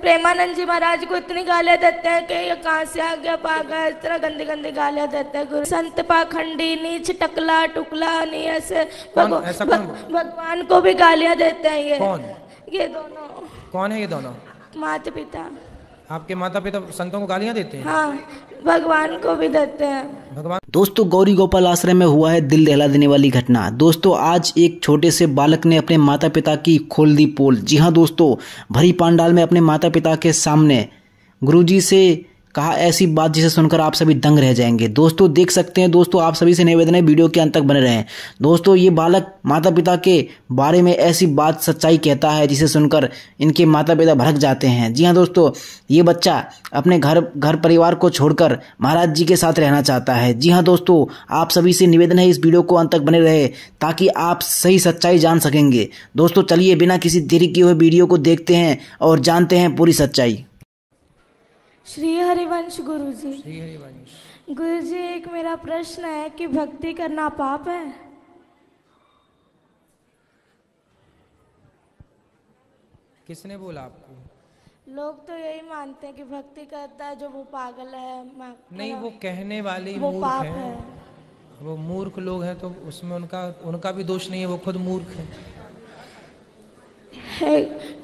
प्रेमानंद जी महाराज को इतनी गालियाँ देते हैं कि ये कहाँ से आ गया? पागल इस तरह गंदी गंदी गालियाँ देते हैं गुरु। संत पाखंडी नीच टकला टुकला नहीं ऐसे भगवान को भी गालियाँ देते हैं ये। कौन? ये दोनों। कौन है ये दोनों? माता पिता आपके माता पिता संतों को गालियाँ देते हैं? हाँ भगवान को भी देते हैं। भगवान दोस्तों गौरी गोपाल आश्रम में हुआ है दिल दहला देने वाली घटना। दोस्तों आज एक छोटे से बालक ने अपने माता पिता की खोल दी पोल। जी हाँ दोस्तों भरी पांडाल में अपने माता पिता के सामने गुरुजी से कहा, ऐसी बात जिसे सुनकर आप सभी दंग रह जाएँगे। दोस्तों, देख सकते हैं, दोस्तों, आप सभी से निवेदन है, वीडियो के अंत तक बने रहें। दोस्तों, ये बालक माता पिता के बारे में ऐसी बात सच्चाई कहता है, जिसे सुनकर इनके माता पिता भड़क जाते हैं। जी हाँ दोस्तों, ये बच्चा अपने घर घर परिवार को छोड़कर महाराज जी के साथ रहना चाहता है। जी हाँ दोस्तों, आप सभी से निवेदन है, इस वीडियो को अंत तक बने रहे, ताकि आप सही सच्चाई जान सकेंगे। दोस्तों, चलिए, बिना किसी देरी किए हुए वीडियो को देखते हैं और जानते हैं पूरी सच्चाई। श्री हरिवंश गुरु जी श्री हरिवंश। गुरु जी एक मेरा प्रश्न है कि भक्ति करना पाप है? किसने बोला आपको? लोग तो यही मानते हैं कि भक्ति करता है जो वो पागल है नहीं वो कहने वाले वो पाप हैं। है। वो मूर्ख लोग हैं तो उसमें उनका उनका भी दोष नहीं है वो खुद मूर्ख है।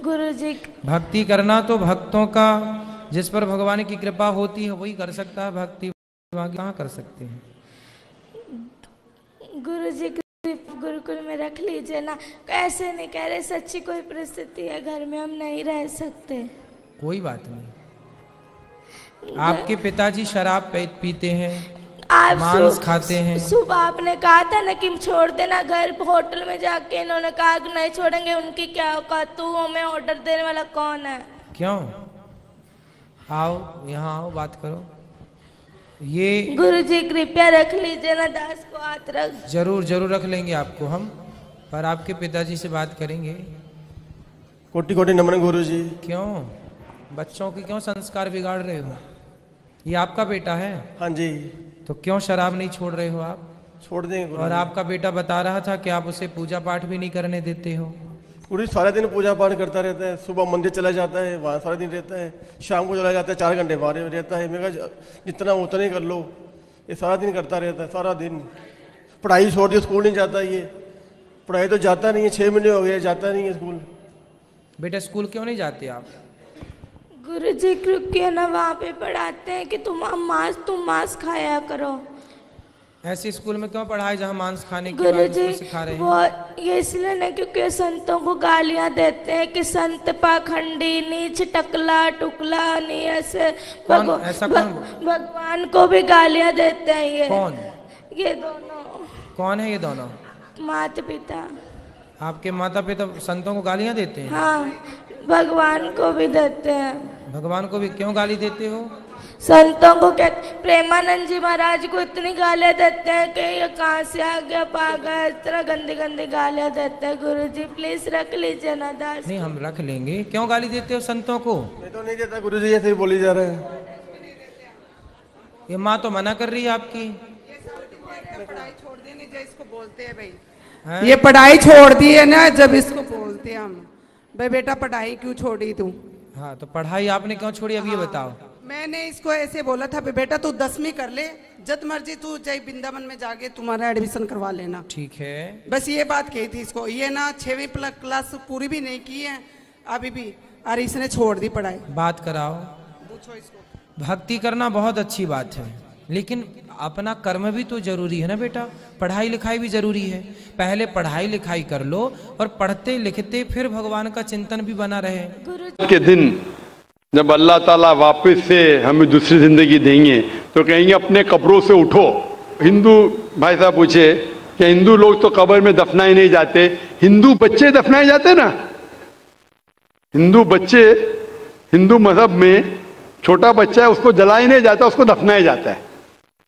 गुरु जी भक्ति करना तो भक्तों का जिस पर भगवान की कृपा होती है वही कर सकता है। भक्ति कहाँ कर सकते हैं? गुरु जी गुरुकुल में रख लीजिए ना। ऐसे नहीं कह रहे सच्ची कोई परिस्थिति है घर में हम नहीं रह सकते। कोई बात नहीं। आपके पिताजी शराब पीते हैं आप मांस खाते हैं। सुबह आपने कहा था ना कि छोड़ देना घर होटल में जाके इन्होंने कहा कि नहीं छोड़ेंगे उनकी क्या औकात? तू हमें ऑर्डर देने वाला कौन है? क्यों? आओ यहाँ आओ बात करो। ये गुरु जी कृपया रख लीजिए ना दास को हाथ रख। ज़रूर ज़रूर रख लेंगे आपको हम पर आपके पिताजी से बात करेंगे। कोटि कोटि नमन गुरु जी। क्यों? बच्चों के क्यों संस्कार बिगाड़ रहे हो? ये आपका बेटा है। हाँ जी। तो क्यों शराब नहीं छोड़ रहे हो आप? छोड़ देंगे और आपका बेटा बता रहा था कि आप उसे पूजा पाठ भी नहीं करने देते हो। गुरु जी सारे दिन पूजा पाठ करता रहता है सुबह मंदिर चला जाता है वहाँ सारा दिन रहता है शाम को चला जाता है चार घंटे बाहर रहता है। मैं कहा जितना उतना ही कर लो। ये सारा दिन करता रहता है सारा दिन। पढ़ाई छोड़ दी स्कूल नहीं जाता ये। पढ़ाई तो जाता नहीं है छः महीने हो गए जाता नहीं है स्कूल। बेटा स्कूल क्यों नहीं जाते आप? गुरु जी कृपया ना वहाँ पे पढ़ाते हैं कि तुम मांस तुम मांस खाया करो। ऐसे स्कूल में क्यों पढ़ाए जहाँ मांस खाने के गुरु जी सिखा रहे हैं? वो ये इसलिए नहीं क्योंकि संतों को गालियाँ देते हैं कि संत पाखंडी नीच टकला टुकला नहीं ऐसे कौन? भगव- ऐसा कौन? भगवान को भी गालियाँ देते हैं ये। कौन? ये दोनों। कौन है ये दोनों? माता पिता आपके माता पिता संतों को गालियाँ देते हैं? हाँ भगवान को भी देते हैं। भगवान को भी क्यों गाली देते हो? संतों को कहते प्रेमानंद जी महाराज को इतनी गालियाँ देते हैं कि ये कहाँ से आ गया पागल इस तरह गंदी गंदी गालियाँ देते हैं गुरु जी प्लीज़ रख लीजिए ना दास। नहीं हम रख लेंगे। क्यों गाली देते हो संतों को? मैं तो नहीं देता गुरु जी ऐसे ही बोली जा रहे हैं। ये माँ तो मना कर रही है आपकी। पढ़ाई छोड़ देने जो इसको बोलते हैं भाई। हैं? ये पढ़ाई छोड़ दी है ना जब इसको बोलते हैं हम। भाई बेटा पढ़ाई क्यों छोड़ी तू? हाँ तो पढ़ाई आपने क्यों छोड़ी? अब ये बताओ। मैंने इसको ऐसे बोला था बेटा तू दसवीं कर ले जब मर्ज़ी तू जय वृंदावन में जाके तुम्हारा एडमिशन करवा लेना। ठीक है। बस ये बात कही थी इसको। ये ना छवीं प्लस क्लास पूरी भी नहीं की है अभी भी और इसने छोड़ दी पढ़ाई। बात कराओ। पूछो इसको। भक्ति करना बहुत अच्छी बात है लेकिन अपना कर्म भी तो ज़रूरी है ना बेटा? पढ़ाई लिखाई भी ज़रूरी है। पहले पढ़ाई लिखाई कर लो और पढ़ते लिखते फिर भगवान का चिंतन भी बना रहे। के दिन जब अल्लाह ताला वापस से हमें दूसरी ज़िंदगी देंगे तो कहेंगे, अपने कब्रों से उठो। हिंदू भाई साहब पूछे कि हिंदू लोग तो कब्र में दफनाए नहीं जाते। हिंदू बच्चे दफनाए जाते ना? हिंदू बच्चे, हिंदू मज़हब में छोटा बच्चा है, उसको जलाया नहीं जाता, उसको दफनाया जाता है।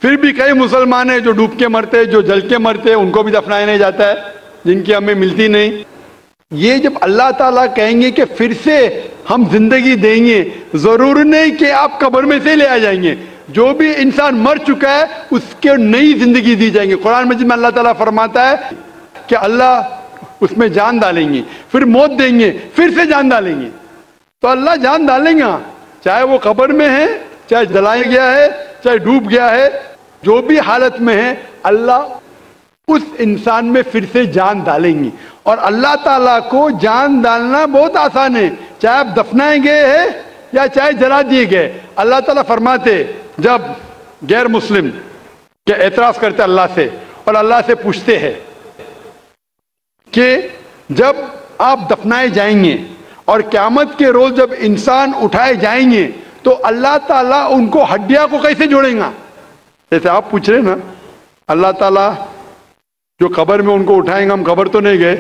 फिर भी कई मुसलमान हैं जो डूब के मरते हैं, जो जल के मरते हैं, उनको भी दफनाया नहीं जाता है, जिनकी हमें मिलती नहीं। ये जब अल्लाह ताला कहेंगे कि फिर से हम ज़िंदगी देंगे, ज़रूर नहीं कि आप कब्र में से ले आ जाएँगे। जो भी इंसान मर चुका है, उसके नई ज़िंदगी दी जाएँगे। कुरान मजिद में अल्लाह ताला फरमाता है कि अल्लाह उसमें जान डालेंगे, फिर मौत देंगे, फिर से जान डालेंगे। तो अल्लाह जान डालेगा, चाहे वो कब्र में है, चाहे जलाया गया है, चाहे डूब गया है, जो भी हालत में है, अल्लाह उस इंसान में फिर से जान डालेंगी। और अल्लाह ताला को जान डालना बहुत आसान है। चाहे आप दफनाए गए हैं या चाहे जला दिए गए। अल्लाह ताला फरमाते, जब गैर मुस्लिम के एतराज़ करते अल्लाह से और अल्लाह से पूछते हैं कि जब आप दफनाए जाएँगे और क्यामत के रोज जब इंसान उठाए जाएँगे तो अल्लाह ताला उनको हड्डिया को कैसे जोड़ेगा? जैसे आप पूछ रहे ना, अल्लाह ताला जो कब्र में उनको उठाएँगे, हम कब्र तो नहीं गए।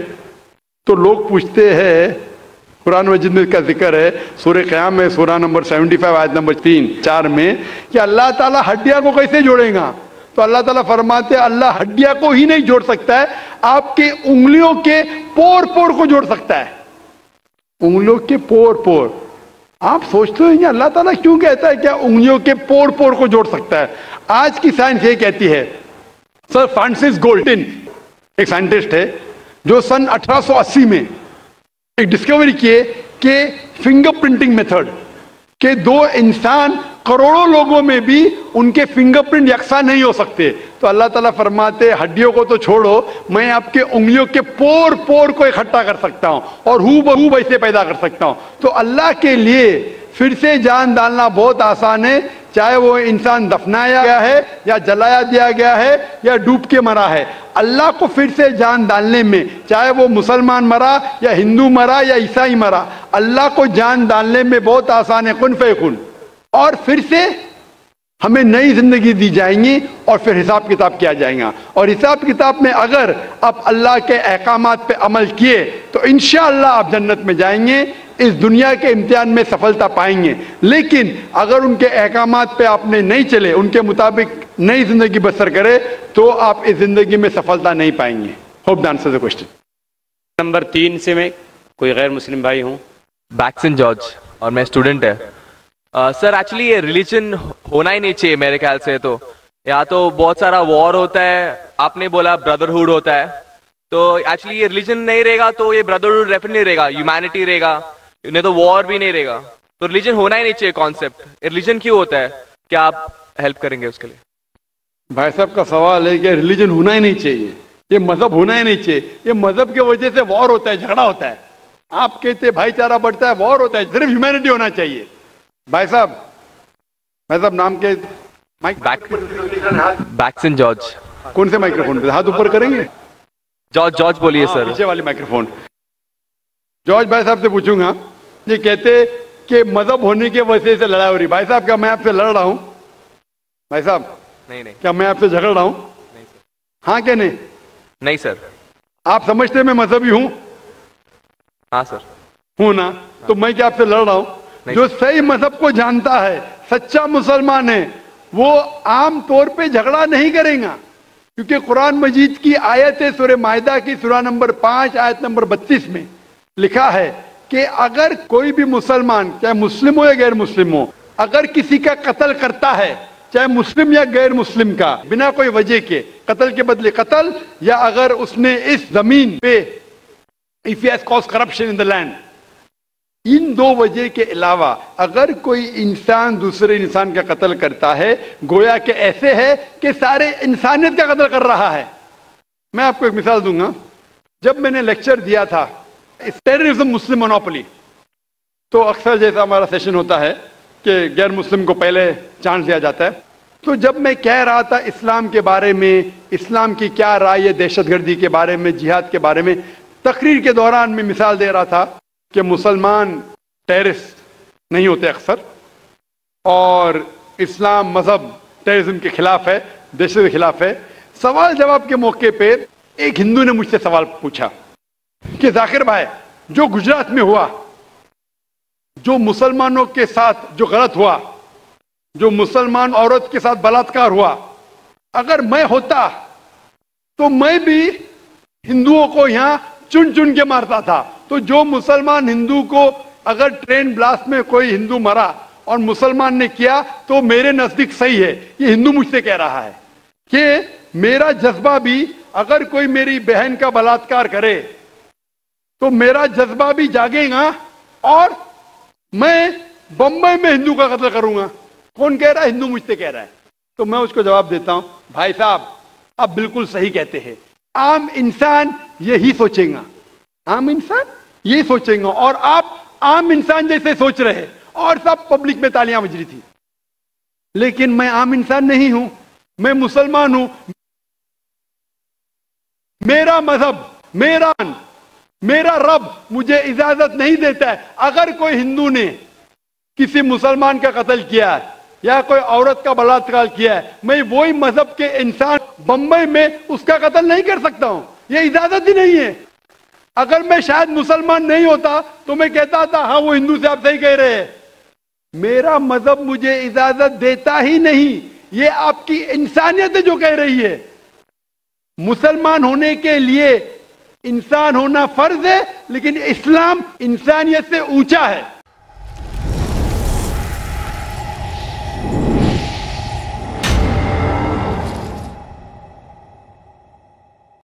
तो लोग पूछते हैं, कुरान मजिद में इसका ज़िक्र है सूर्य क़याम में सूरा नंबर 75 आयत नंबर तीन, चार में, कि अल्लाह ताला हड्डिया को कैसे जोड़ेगा? तो अल्लाह ताला फरमाते अल्लाह हड्डिया को ही नहीं जोड़ सकता है, आपके उंगलियों के पोर पोर को जोड़ सकता है। उंगलियों के पोर पोर आप सोचते हो अल्लाह ताला क्यों कहता है क्या उंगलियों के पोर पोर को जोड़ सकता है? आज की साइंस ये कहती है, सर फ्रांसिस गोल्टिन एक साइंटिस्ट है, जो सन 1880 में एक डिस्कवरी किए कि फिंगरप्रिंटिंग मेथड के दो इंसान करोड़ों लोगों में भी उनके फिंगरप्रिंट यकसा नहीं हो सकते। तो अल्लाह ताला फरमाते, हड्डियों को तो छोड़ो, मैं आपके उंगलियों के पोर पोर को इकट्ठा कर सकता हूँ और हु बहू वैसे पैदा कर सकता हूँ। तो अल्लाह के लिए फिर से जान डालना बहुत आसान है चाहे वो इंसान दफनाया गया है या जलाया दिया गया है या डूब के मरा है, अल्लाह को फिर से जान डालने में, चाहे वो मुसलमान मरा या हिंदू मरा या ईसाई मरा, अल्लाह को जान डालने में बहुत आसान है, कुन फे कुन और फिर से हमें नई ज़िंदगी दी जाएँगी और फिर हिसाब किताब किया जाएगा। और हिसाब किताब में अगर आप अल्लाह के अहकाम पे अमल किए तो इनशाला आप जन्नत में जाएँगे। इस दुनिया के इम्तिहान में सफलता पाएँगे। लेकिन अगर उनके अहकाम पे आपने नहीं चले उनके मुताबिक नई ज़िंदगी बसर करे तो आप इस ज़िंदगी में सफलता नहीं पाएँगे। Hope the answer the question number तीन से मैं कोई गैर मुस्लिम भाई हूँ। बैक्सन जॉर्ज और मैं स्टूडेंट है। सर एक्चुअली ये रिलीजन होना ही नहीं चाहिए मेरे ख्याल से तो। या तो बहुत सारा वॉर होता है आपने बोला ब्रदरहुड होता है। तो एक्चुअली ये रिलीजन नहीं रहेगा तो ये ब्रदरहुड डेफिनेटली नहीं रहेगा ह्यूमैनिटी रहेगा। नहीं तो वॉर भी नहीं रहेगा। तो रिलीजन होना ही नहीं चाहिए कॉन्सेप्ट रिलीजन क्यों होता है? क्या आप हेल्प करेंगे उसके लिए? भाई साहब का सवाल है कि रिलीजन होना ही नहीं चाहिए। ये मज़हब होना ही नहीं चाहिए। ये मज़हब की वजह से वॉर होता है झगड़ा होता है। आप कहते भाईचारा बढ़ता है वॉर होता है सिर्फ़ ह्यूमैनिटी होना चाहिए। भाई साहब भाई साहब नाम के माइक बैक्सन जॉर्ज कौन से माइक्रोफोन पे? हाथ ऊपर करेंगे? जॉर्ज जॉर्ज बोलिए सर पीछे वाली माइक्रोफोन जॉर्ज भाई साहब से पूछूँगा। ये कहते कि मज़हब होने की वजह से लड़ाई हो रही। भाई साहब क्या मैं आपसे लड़ रहा हूँ? भाई साहब नहीं नहीं। क्या मैं आपसे झगड़ रहा हूँ? हाँ क्या नहीं? नहीं सर। आप समझते हैं मैं मजहबी हूँ? हाँ सर। हूँ ना? तो मैं क्या आपसे लड़ रहा हूँ? जो सही मज़हब को जानता है सच्चा मुसलमान है वो आम तौर पे झगड़ा नहीं करेगा। क्योंकि कुरान मजीद की आयत है सुर मायदा की सुरा नंबर पाँच आयत नंबर बत्तीस में लिखा है कि अगर कोई भी मुसलमान, चाहे मुस्लिम हो या गैर मुस्लिम हो, अगर किसी का कत्ल करता है, चाहे मुस्लिम या गैर मुस्लिम का, बिना कोई वजह के, कत्ल के बदले कत्ल, या अगर उसने इस ज़मीन पे if cause corruption in the land इन दो वजह के अलावा अगर कोई इंसान दूसरे इंसान का कत्ल करता है, गोया के ऐसे है कि सारे इंसानियत का कत्ल कर रहा है। मैं आपको एक मिसाल दूँगा। जब मैंने लेक्चर दिया था टेररिज्म मुस्लिम मोनोपोली तो अक्सर जैसा हमारा सेशन होता है कि गैर मुस्लिम को पहले चांस दिया जाता है। तो जब मैं कह रहा था इस्लाम के बारे में, इस्लाम की क्या राय है दहशतगर्दी के बारे में, जिहाद के बारे में, तकरीर के दौरान मैं मिसाल दे रहा था कि मुसलमान टेररिस्ट नहीं होते अक्सर, और इस्लाम मज़हब टेररिज्म के खिलाफ है, दहशत के खिलाफ है। सवाल जवाब के मौके पर एक हिंदू ने मुझसे सवाल पूछा। कि जाकिर भाई, जो गुजरात में हुआ, जो मुसलमानों के साथ जो गलत हुआ, जो मुसलमान औरत के साथ बलात्कार हुआ, अगर मैं होता तो मैं भी हिंदुओं को यहाँ चुन चुन के मारता था। तो जो मुसलमान हिंदू को, अगर ट्रेन ब्लास्ट में कोई हिंदू मरा और मुसलमान ने किया तो मेरे नज़दीक सही है। ये हिंदू मुझसे कह रहा है कि मेरा जज्बा भी, अगर कोई मेरी बहन का बलात्कार करे तो मेरा जज्बा भी जागेगा और मैं बम्बई में हिंदू का कत्ल करूँगा। कौन कह रहा है? हिंदू मुझसे कह रहा है। तो मैं उसको जवाब देता हूँ, भाई साहब, आप बिल्कुल सही कहते हैं। आम इंसान यही सोचेगा। आम इंसान? यही सोचेगा। और आप आम इंसान जैसे सोच रहे और सब पब्लिक में तालियाँ बज रही थी। लेकिन मैं आम इंसान नहीं हूँ। मैं मुसलमान हूँ। मेरा मज़हब, मेरा मेरा रब मुझे इजाज़त नहीं देता है। अगर कोई हिंदू ने किसी मुसलमान का कत्ल किया है, या कोई औरत का बलात्कार किया है, मैं वही मज़हब के इंसान बंबई में उसका कत्ल नहीं कर सकता हूँ। यह इजाज़त ही नहीं है। अगर मैं शायद मुसलमान नहीं होता तो मैं कहता था हाँ वो हिंदू से आप सही कह रहे हैं। मेरा मज़हब मुझे इजाज़त देता ही नहीं। ये आपकी इंसानियत जो कह रही है। मुसलमान होने के लिए इंसान होना फ़र्ज़ है लेकिन इस्लाम इंसानियत से ऊँचा है।